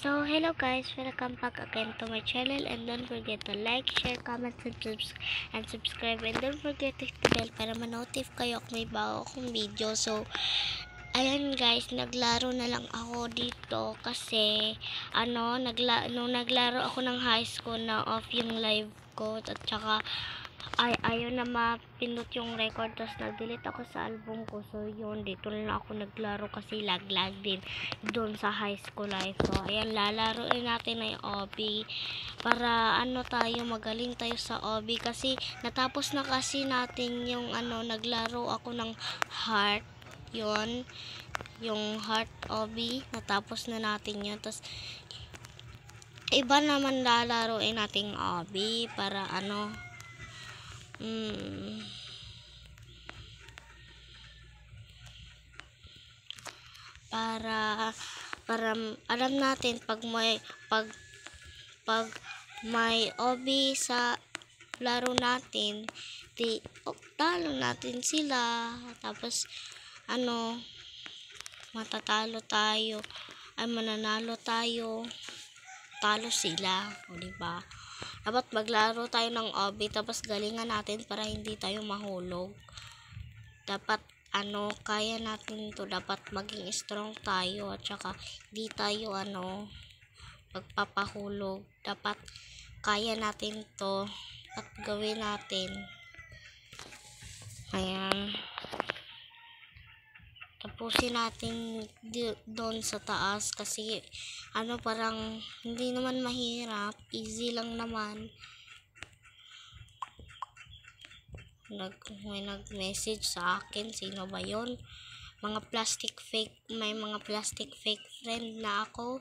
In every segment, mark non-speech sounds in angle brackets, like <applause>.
So, hello guys, welcome back again to my channel. And don't forget to like, share, comment, and, subs and subscribe. And don't forget to hit the bell para ma-notif kayo kung may bago akong video. So, ayan guys, naglaro na lang ako dito kasi ano, nagla nung naglaro ako ng high school na off yung live ko at saka ay ayaw na mapindot yung record tapos nag-delete ako sa album ko. So yun dito na ako naglaro kasi lag-lag din doon sa high school life so ayan lalaroin natin na yung OB para ano tayo magaling tayo sa OB kasi natapos na kasi natin yung ano naglaro ako ng heart. Yun yung heart OB natapos na natin yun. Tapos iba naman lalaroin nating OB para ano Para para alam natin pag may pag pag may OB sa laro natin, di oh, talo natin sila. Tapos ano matatalo tayo. Ay mananalo tayo. Talo sila o di ba dapat maglaro tayo ng OB tapos galingan natin para hindi tayo mahulog. Dapat ano kaya natin to. Dapat maging strong tayo at saka di tayo ano magpapahulog. Dapat kaya natin to at gawin natin. Ayan tapusin natin doon sa taas kasi ano parang hindi naman mahirap. Easy lang naman. Nag may nag-message sa akin sino ba yon mga plastic fake may mga plastic fake friend na ako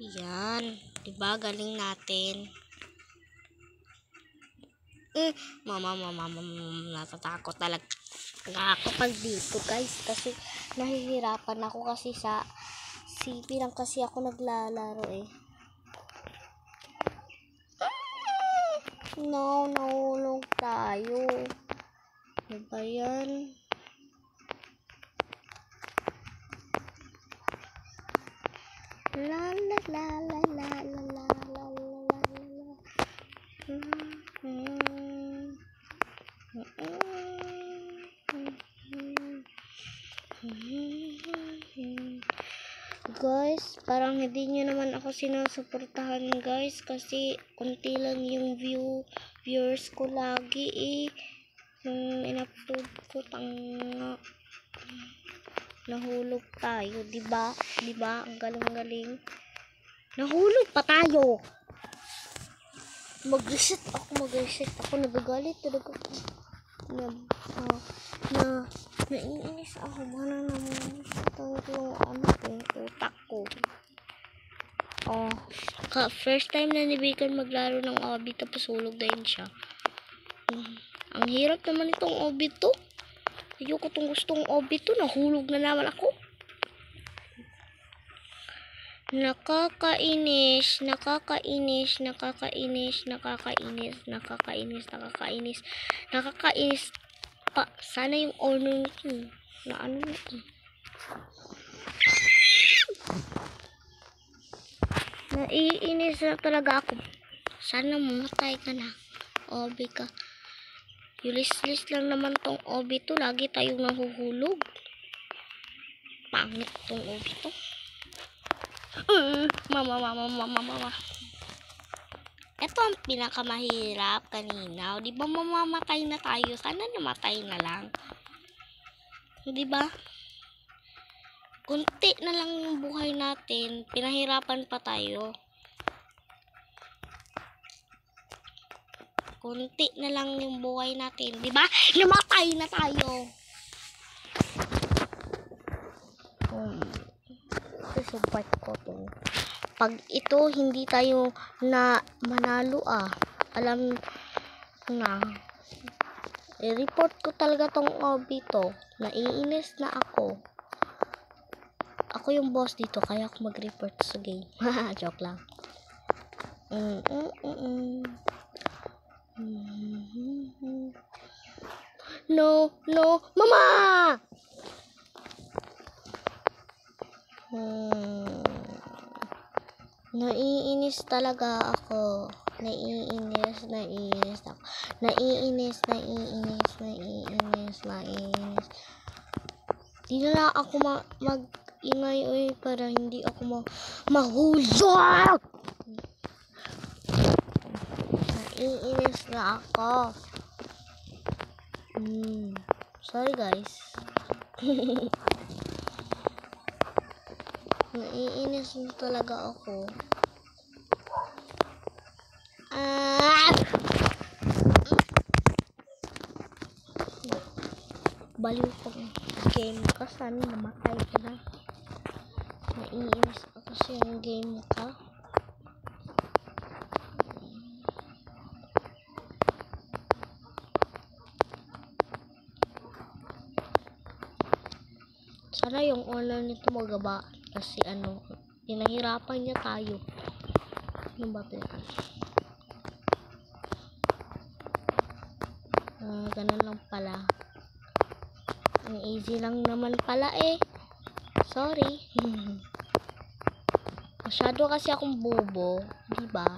Yan. Diba? Galing natin. Eh, mama, mama, mama, natatakot talaga ako pag dito, guys. Kasi nahihirapan ako kasi sa CP lang kasi ako naglalaro eh. No, nahulog tayo. Diba yan? La la la la la la la la la la. Mhm. Mhm. Guys, parang hindi nyo naman ako sinusuportahan guys kasi konti lang yung view viewers ko lagi eh. Yung in-upload ko tanga nahulog tayo, 'di ba? 'Di ba? Ang galing-galing. Nahulog pa tayo. Mag-reset ako, mag-reset ako. Nagagalit talaga ako. Na, na, na, naiinis ako. Mana naman ito yung ano ko, utak ko. Oh, ka, first time na ni Bacon maglaro ng obi tapos hulog din siya. Hmm, Ang hirap naman itong obi to. Ayoko tong gustong obi to. Nahulog na naman ako. Nakakainis, nakakainis, nakakainis, nakakainis, nakakainis, nakakainis, nakakainis pa. Sana yung owner nito. Na ano nito. Naiinis na talaga ako. Sana mamatay ka na. Obi ka. Yulis-lis lang naman tong obi to. Lagi tayong nahuhulog. Pangit tong obi to. Uh, mama, mama, mama, mama. Ito ang pinakamahirap kanina. O, di ba mamamatay na tayo? Sana namatay na lang. Di ba? Kunti na lang yung buhay natin. Pinahirapan pa tayo. Kunti na lang yung buhay natin. Di ba? Namatay na tayo. Hmm. Susubat ko to. Pag ito, hindi tayo na manalo ah. Alam na. I-report ko talaga tong OB to. Naiinis na ako. Ako yung boss dito, kaya ako mag-report sa game. <laughs> Joke lang. Mm, mm, mm, mm. Mhm. No, no, mama! Hmm. Naiinis talaga ako. Naiinis, naiinis ako. Naiinis, naiinis, naiinis, naiinis. Di na ako ma- mag-ingay oy para hindi ako ma mahulog! Naiinis na ako. Hmm. Sorry guys. <laughs> Naiinis na talaga ako. Ah! Baliw pag game ka. Sana namatay ka na. Naiinis ako sa yung game ka. Sana yung owner nito magaba. Kasi ano, pinahirapan niya tayo. Yung ba pinaka? Ah, ganun lang pala. Ang easy lang naman pala eh. Sorry. <laughs> Masyado kasi akong bobo, di ba?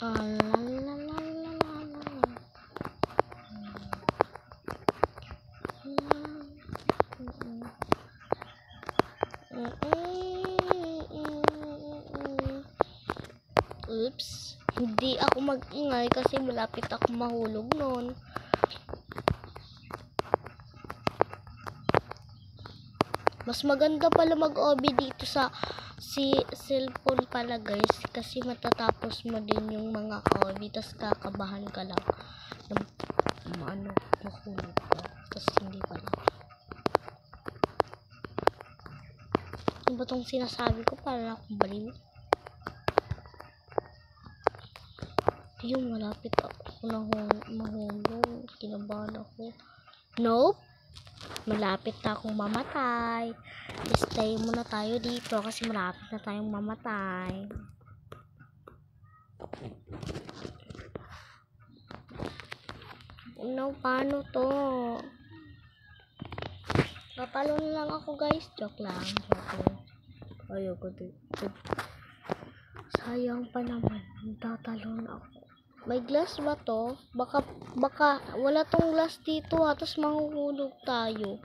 Ah, la la la la la la. Oops. Hindi ako mag-ingay kasi malapit ako mahulog noon. Mas maganda pala mag-OB dito sa si cellphone pala guys kasi matatapos mo din yung mga OB tas kakabahan ka lang ma- ano mahulog ka tas hindi pala ano ba tong sinasabi ko para akong baliw yung malapit ako na mahulog kinabahan ako nope malapit na akong mamatay. Stay muna tayo dito kasi malapit na tayong mamatay. No, paano to? Papalo na lang ako guys. Joke lang. Joke lang. Ayoko dito. Sayang pa naman. Tatalon ako. May glass ba to? Baka, baka, wala tong glass dito ha. Tapos mahuhulog tayo.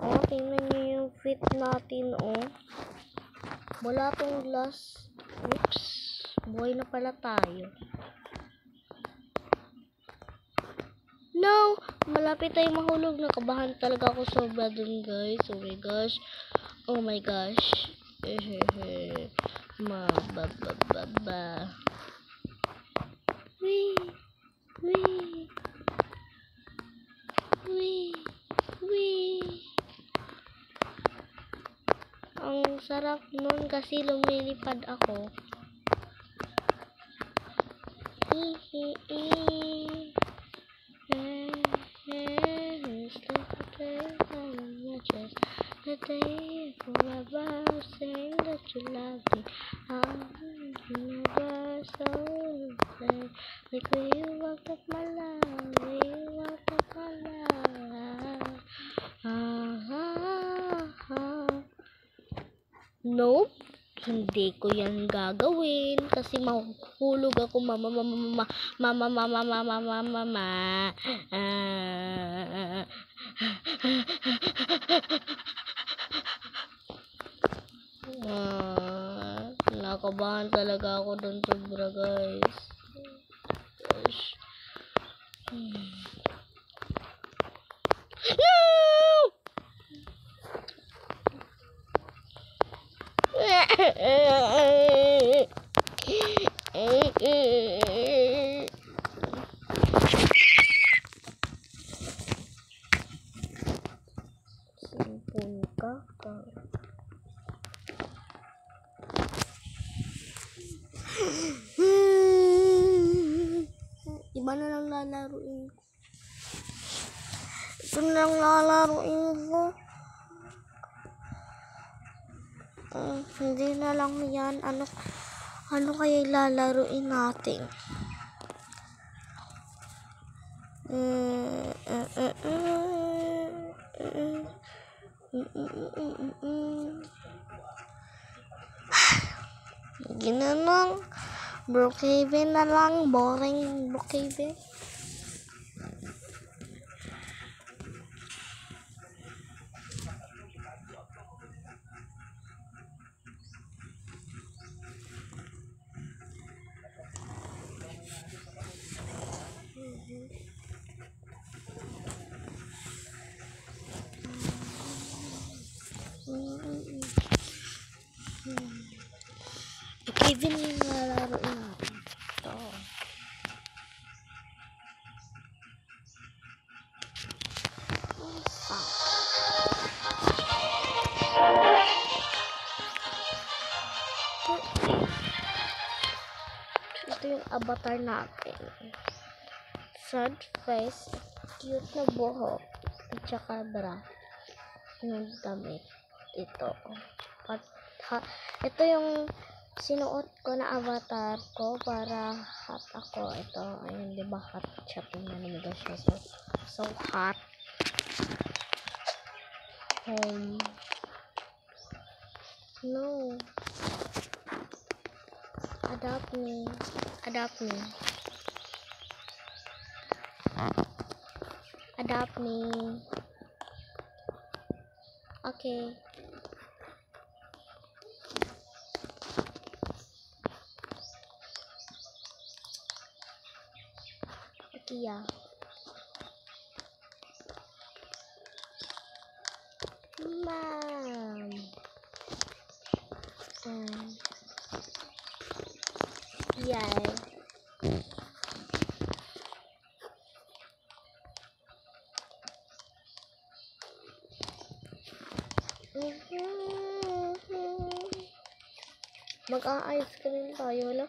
Oh, tingnan nyo yung fit natin, oh. Wala tong glass. Oops. Buhay na pala tayo. No! Malapit tayong mahulog. Nakabahan talaga ako sobra dun, guys. Oh my gosh. Oh my gosh. Ehehe. Ma, ba, ba, ba, ba. Wee! Wee! Wee! Wee! Ang sarap nun kasi lumilipad ako. Hihihi. The day forever saying that you love me. I'm universal. Like when you walked up my love, when you walked up my love. Ah, ah, ah. Nope. Hindi ko yan gagawin kasi mahuhulog ako mama mama mama mama mama mama mama mama ah. Ah, nakabahan talaga ako doon sobra guys. Gosh. Hmm. No! Simpun kakak. Iba na lang lalaruin ko. Ito na lang lalaruin ko. Uh, hindi na lang yan. Ano? Ano kaya lalaruin natin? Mm, mm, mm, mm, Ginanong Brookhaven na lang. Boring Brookhaven. Avatar natin. Sad face, cute na buhok, at saka bra. Yung damit. Ito. At, ha, ito yung sinuot ko na avatar ko para hot ako. Ito, ayun, di ba hot siya. Tingnan ba siya. So, so hot. Um, no. Adopt me. ada aku ada apa nih? Oke. Okay. oke okay, ya. Mag-a-ice cream tayo, no?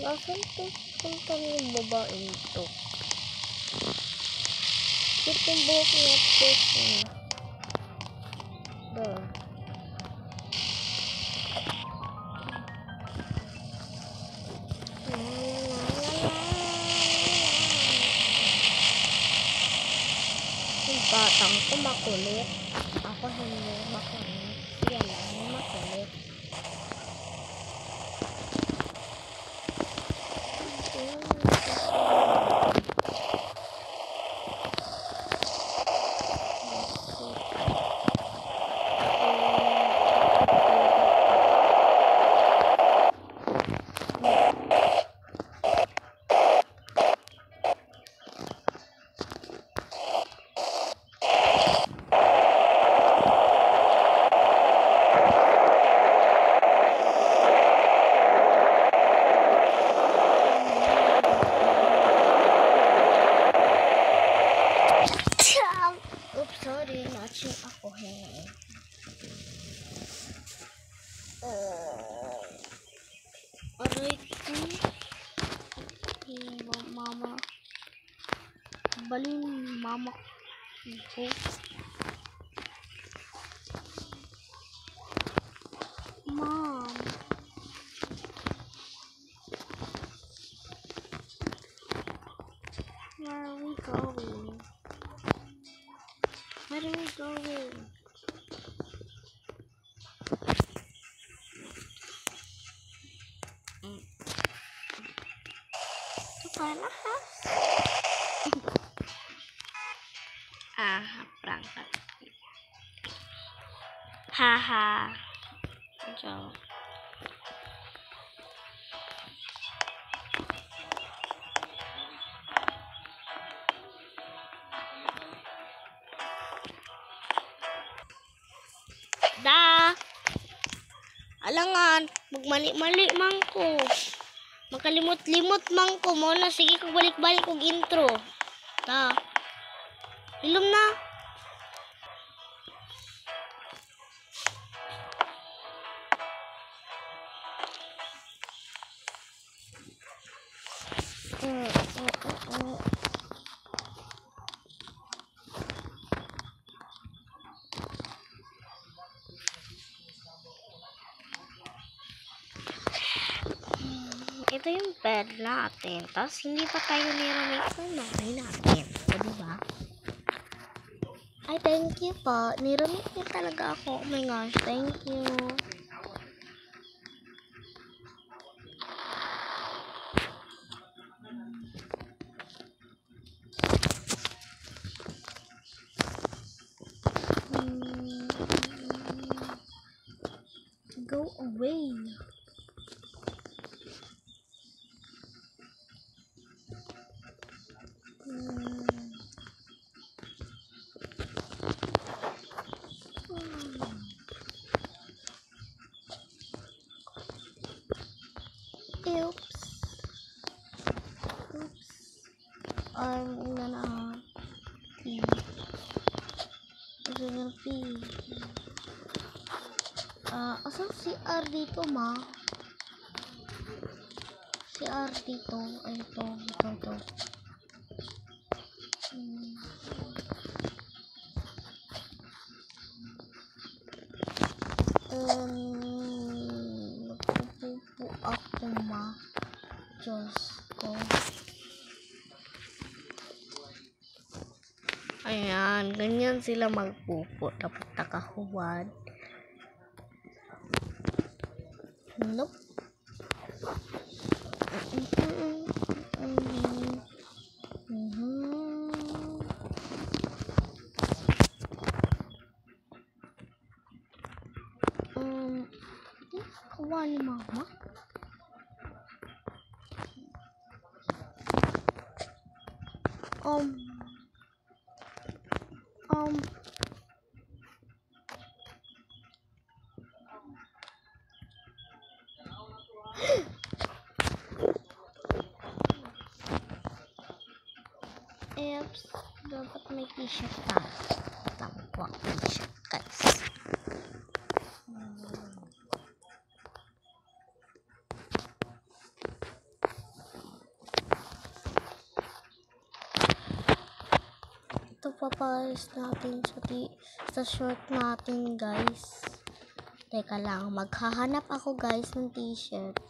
Nasaan to? Punta yung babaeng to. Cute yung buhok niya to. Hmm. ตัวเล็ก ทุกคนนะคะอ่าปรังกันฮ่าฮ่าจบ mali-mali man ko. Makalimot-limot man ko. Mo na, sige kong balik-balik kong intro. Ta. Ilom na. Mm, mm, mm, mm. Bed natin. Tapos, hindi pa tayo niremake ng bahay natin. O, diba? Ay, thank you po. Niremake niyo talaga ako. Oh my gosh, thank you. Hmm. Go away. Hmm. Oops. Oops. I'm gonna pee. I'm gonna pee. Ah, asan si R dito, ma? Si R dito. Ay, ito. Ito, ito. Hmm. Um, magpupupo ako, ma. Diyos ko. Ayan, ganyan sila magpupo. Dapat nakahuwad. Nope. Dapat may t-shirt pa. Tama ko ang t-shirt, guys. Ito papalis natin sa, t- sa short natin, guys. Teka lang, maghahanap ako, guys, ng t-shirt.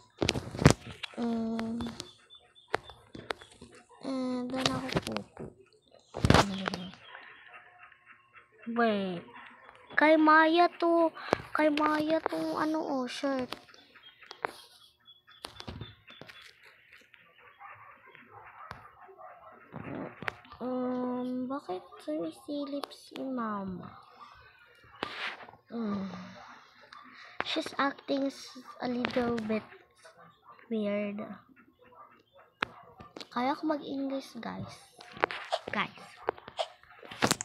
Mm. And then ako pupo. Wait. Kay Maya to. Kay Maya to ano oh, shirt. Um, bakit sumisilip si Mama? Mm. She's acting a little bit weird. Kaya ko mag-English, guys. Guys.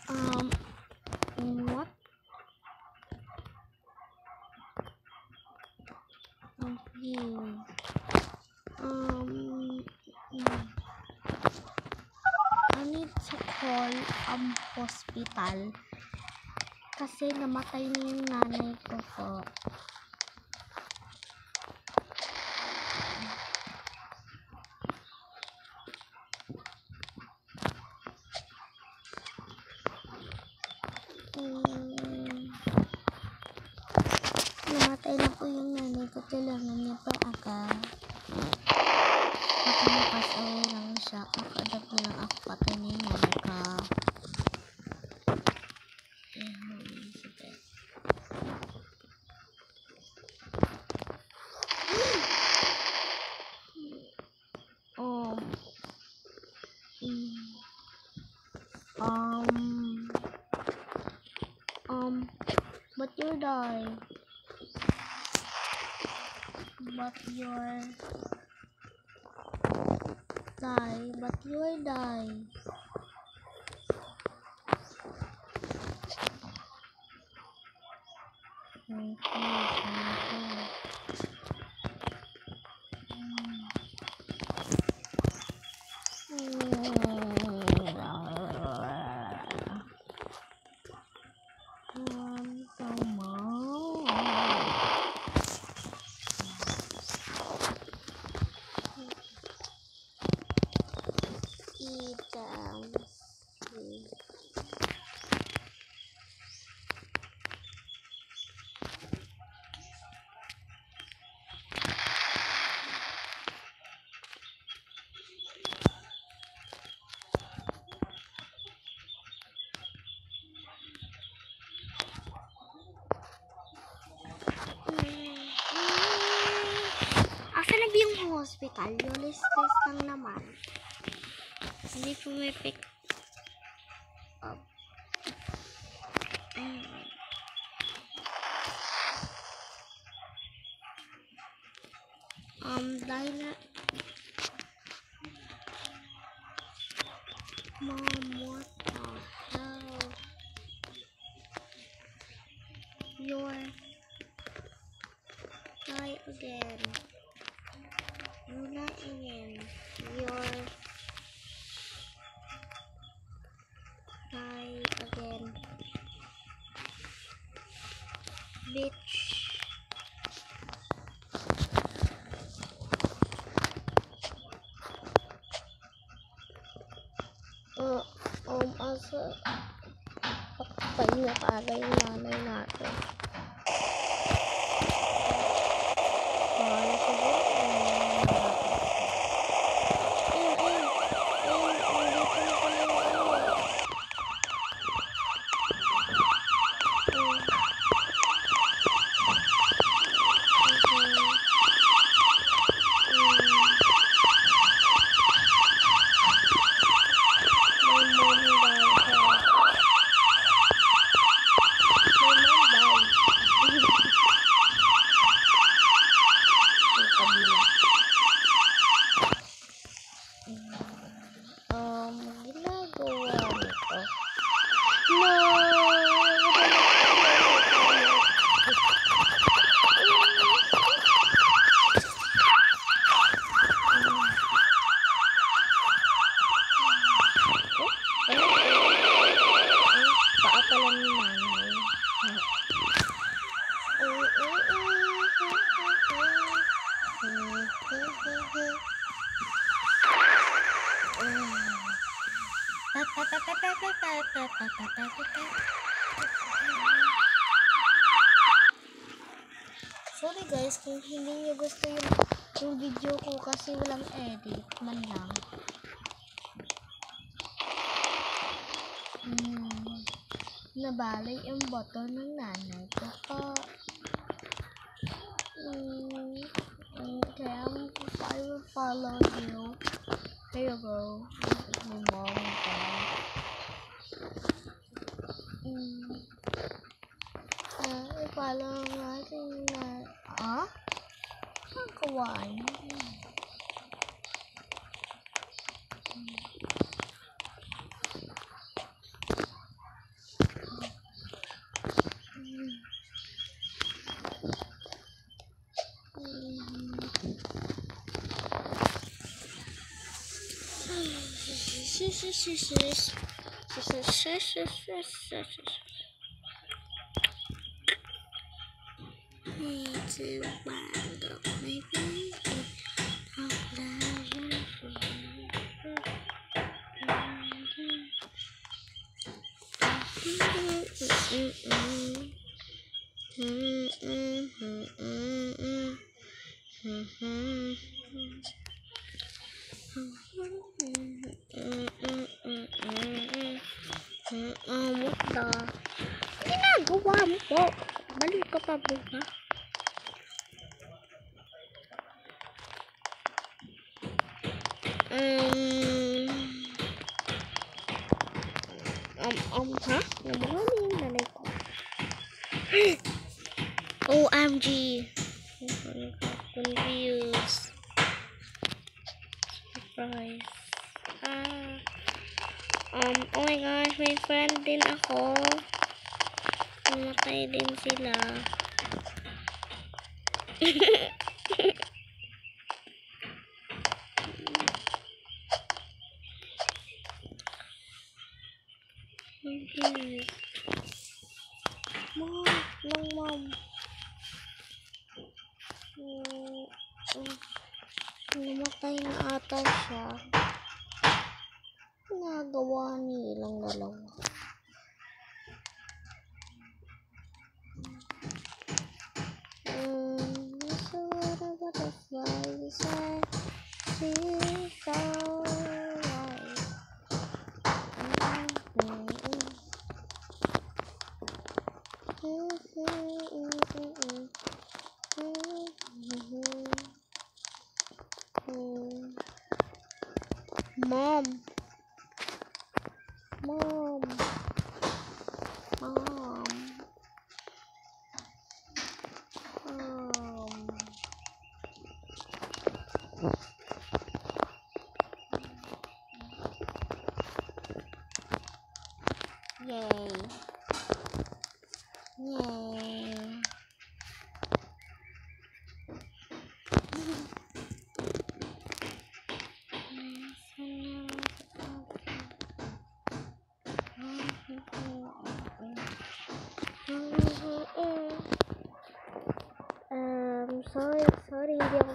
Um, what? Um. I need to call um hospital kasi namatay na nanay ko po. Mm. Namatay na po yung nanay ko. Kailangan niya pa aga. Baka mapas away lang siya. Kakadak na lang ako patay na yung nanay ko. Mhm, sige. Oh. Mm. Um. Um. But you die. But you're die. But you're die. down. hospital. Yung list-list lang naman. Po may pick up. Ayun. Um, dahil na... Mom, what the hell? Again. You're not again. You're... sepatu. Sorry guys kung hindi niyo gusto yung, yung video ko kasi walang edit man lang. Hmm, nabalay ang boto ng nanay ko po. Hmm, hmm, kaya I will follow you. There you go. My mom ปลาลงมาจริงเลอ๋อข้างกวาน是是是是。Natin na... Ah? Ang kawain. It's a wild dog, maybe. Um, what the? Ginagawa mo po. Balik ka pa buka. Um, um, um, ha? Nabuhan na yung nanay ko. OMG. Confused. Surprise. Ah. Um, oh my gosh, may friend din ako. Namatay din sila. <laughs> 在一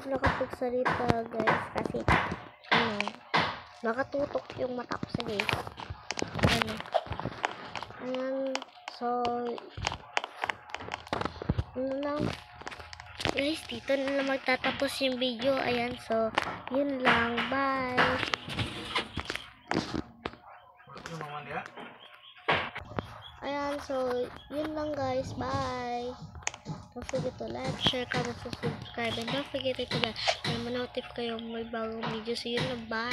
nakapagsalita guys kasi ano, nakatutok yung mata ko sa guys. Ano. Ayan, so ano lang guys, dito na lang magtatapos yung video. Ayan, so yun lang. Bye! Ayan, so, yun lang guys. Bye! Don't forget to like, share, comment, subscribe. And don't forget to bell para ma-notify kayo may bagong video. So, yun lang. Bye!